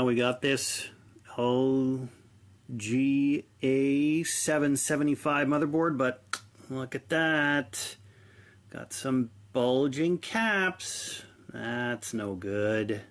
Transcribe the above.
on, we got this LGA775 motherboard, but look at that. Got some bulging caps. That's no good.